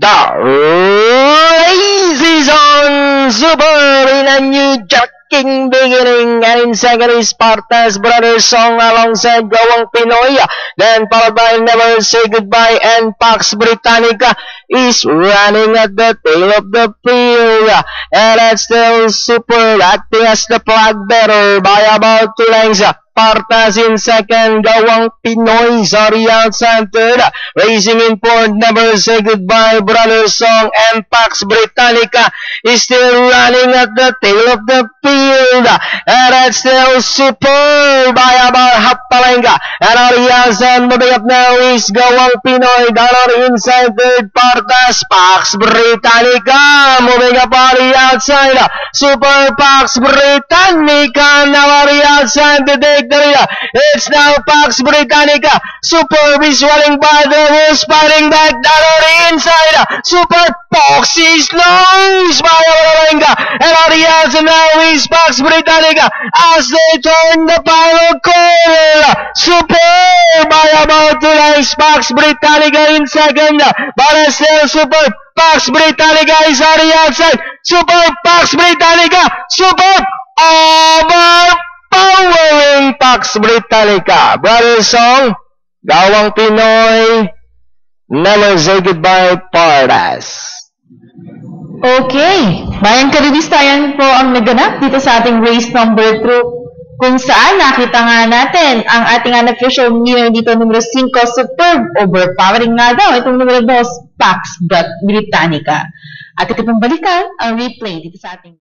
The race is on! Super in a new jacking beginning and in second is Sparta's brother song alongside Gawang Pinoy. Then followed by Never Say Goodbye and Pax Britannica is running at the tail of the field. And that's still Super acting as the flag bearer by about two lengths. Partas in second, Gawang Pinoy, sorry outside third. Racing in fourth, Never Say Goodbye, Brother Song, and Pax Britannica is still running at the tail of the field. And it's still super by about half palenga. And outside, moving up now is Gawang Pinoy, dollar inside third, Partas, Pax Britannica, up on the outside. Uh, Super Pax Britannica, now the outside, the victory. It's now Pax Britannica. Super visualing by the rules, fighting back down on the inside. Uh, Super Foxy slows by Olarenga. And on the outside now is Pax Britannica as they turn the final corner. Super about two lengths. Pax Britannica in second. Still Super Pax Britannica is on the outside. Super Pax Britannica. Super overpowering Pax Britannica. Brother Song, Gawang Pinoy, Never Say Goodbye, Pardas. Okay. Bayan Karibista, yan po ang naganap dito sa ating race number 2 kung saan nakita nga natin ang ating unofficial winner dito numero 5, superb, overpowering nga daw itong numero 2, Pax Britannica. At ito pong balikan ang replay dito sa ating